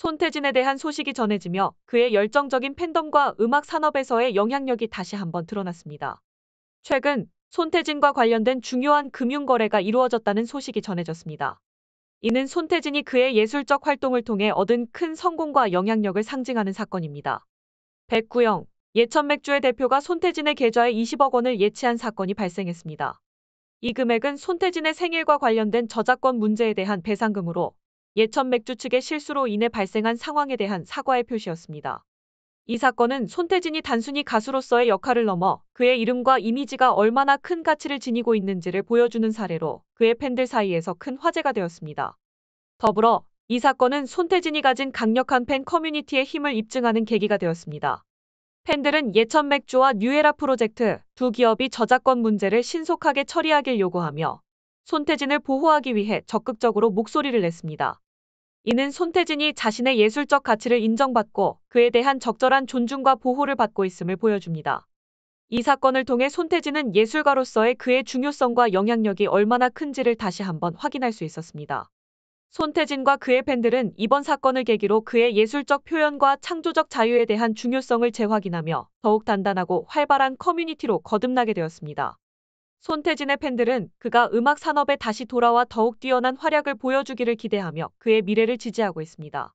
손태진에 대한 소식이 전해지며 그의 열정적인 팬덤과 음악 산업에서의 영향력이 다시 한번 드러났습니다. 최근 손태진과 관련된 중요한 금융 거래가 이루어졌다는 소식이 전해졌습니다. 이는 손태진이 그의 예술적 활동을 통해 얻은 큰 성공과 영향력을 상징하는 사건입니다. 백구영 예천맥주의 대표가 손태진의 계좌에 20억 원을 예치한 사건이 발생했습니다. 이 금액은 손태진의 생일과 관련된 저작권 문제에 대한 배상금으로 예천 맥주 측의 실수로 인해 발생한 상황에 대한 사과의 표시였습니다. 이 사건은 손태진이 단순히 가수로서의 역할을 넘어 그의 이름과 이미지가 얼마나 큰 가치를 지니고 있는지를 보여주는 사례로 그의 팬들 사이에서 큰 화제가 되었습니다. 더불어 이 사건은 손태진이 가진 강력한 팬 커뮤니티의 힘을 입증하는 계기가 되었습니다. 팬들은 예천 맥주와 뉴에라 프로젝트 두 기업이 저작권 문제를 신속하게 처리하길 요구하며 손태진을 보호하기 위해 적극적으로 목소리를 냈습니다. 이는 손태진이 자신의 예술적 가치를 인정받고 그에 대한 적절한 존중과 보호를 받고 있음을 보여줍니다. 이 사건을 통해 손태진은 예술가로서의 그의 중요성과 영향력이 얼마나 큰지를 다시 한번 확인할 수 있었습니다. 손태진과 그의 팬들은 이번 사건을 계기로 그의 예술적 표현과 창조적 자유에 대한 중요성을 재확인하며 더욱 단단하고 활발한 커뮤니티로 거듭나게 되었습니다. 손태진의 팬들은 그가 음악 산업에 다시 돌아와 더욱 뛰어난 활약을 보여주기를 기대하며 그의 미래를 지지하고 있습니다.